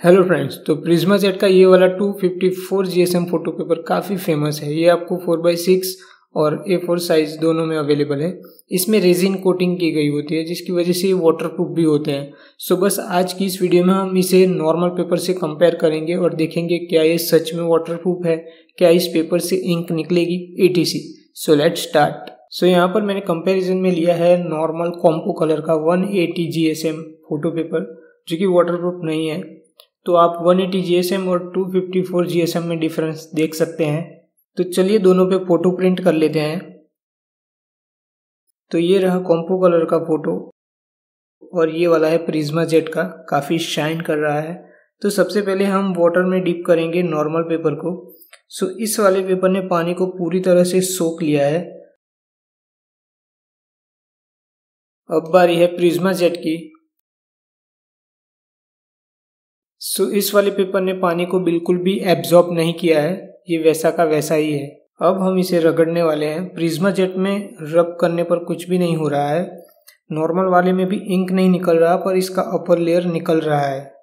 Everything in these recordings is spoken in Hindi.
हेलो फ्रेंड्स तो प्रिज्मा जेट का ये वाला 254 जीएसएम फ़ोटो पेपर काफ़ी फ़ेमस है। ये आपको 4 बाई सिक्स और ए फोर साइज़ दोनों में अवेलेबल है। इसमें रेजिन कोटिंग की गई होती है, जिसकी वजह से ये वाटर प्रूफ भी होते हैं। सो बस आज की इस वीडियो में हम इसे नॉर्मल पेपर से कंपेयर करेंगे और देखेंगे क्या ये सच में वाटर प्रूफ है, क्या इस पेपर से इंक निकलेगी एटीसी सो लेट स्टार्ट सो यहाँ पर मैंने कंपेरिजन में लिया है नॉर्मल कॉम्पो कलर का one eighty G photo paper जो कि वाटर प्रूफ नहीं है। तो आप 180 एटी और 254 जीएसएम में डिफरेंस देख सकते हैं। तो चलिए दोनों पे फ़ोटो प्रिंट कर लेते हैं। तो ये रहा कॉम्पो कलर का फ़ोटो और ये वाला है प्रिज्मा जेट का, काफ़ी शाइन कर रहा है। तो सबसे पहले हम वाटर में डिप करेंगे नॉर्मल पेपर को। सो इस वाले पेपर ने पानी को पूरी तरह से सोख लिया है। अब बारी है प्रिज्मा जेट की। सो so, इस वाले पेपर ने पानी को बिल्कुल भी एब्जॉर्ब नहीं किया है। ये वैसा का वैसा ही है। अब हम इसे रगड़ने वाले हैं। प्रिज्मा जेट में रब करने पर कुछ भी नहीं हो रहा है। नॉर्मल वाले में भी इंक नहीं निकल रहा पर इसका अपर लेयर निकल रहा है।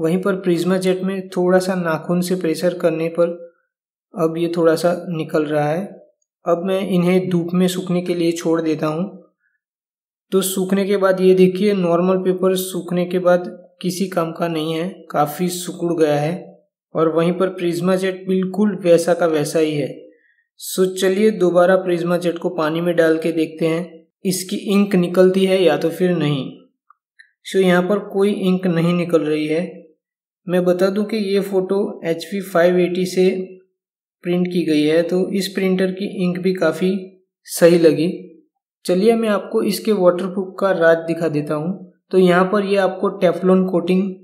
वहीं पर प्रिज्मा जेट में थोड़ा सा नाखून से प्रेशर करने पर अब ये थोड़ा सा निकल रहा है। अब मैं इन्हें धूप में सूखने के लिए छोड़ देता हूँ। तो सूखने के बाद ये देखिए नॉर्मल पेपर सूखने के बाद किसी काम का नहीं है, काफ़ी सुकुड़ गया है और वहीं पर प्रिज्मा जेट बिल्कुल वैसा का वैसा ही है। सो चलिए दोबारा प्रिज्मा जेट को पानी में डाल के देखते हैं, इसकी इंक निकलती है या तो फिर नहीं। सो यहाँ पर कोई इंक नहीं निकल रही है। मैं बता दूँ कि ये photo H P five eighty से प्रिंट की गई है तो इस प्रिंटर की इंक भी काफ़ी सही लगी। चलिए मैं आपको इसके वाटरप्रूफ का राज दिखा देता हूँ। तो यहाँ पर ये आपको टेफलोन कोटिंग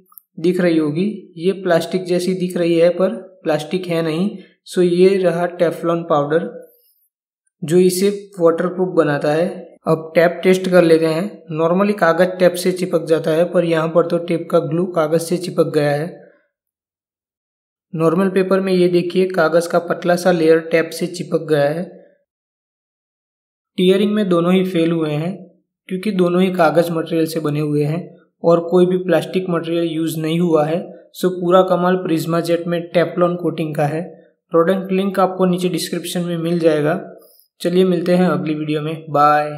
दिख रही होगी। ये प्लास्टिक जैसी दिख रही है, पर प्लास्टिक है नहीं। सो ये रहा टेफलॉन पाउडर, जो इसे वाटरप्रूफ बनाता है। अब टैप टेस्ट कर लेते हैं। नॉर्मली कागज़ टैप से चिपक जाता है, पर यहाँ पर तो टेप का ग्लू कागज़ से चिपक गया है। नॉर्मल पेपर में ये देखिए, कागज़ का पतला सा लेयर टैप से चिपक गया है। टीयरिंग में दोनों ही फेल हुए हैं। क्योंकि दोनों ही कागज़ मटेरियल से बने हुए हैं और कोई भी प्लास्टिक मटेरियल यूज़ नहीं हुआ है सो पूरा कमाल प्रिज्मा जेट में टेपलॉन कोटिंग का है। प्रोडक्ट लिंक आपको नीचे डिस्क्रिप्शन में मिल जाएगा। चलिए मिलते हैं अगली वीडियो में। बाय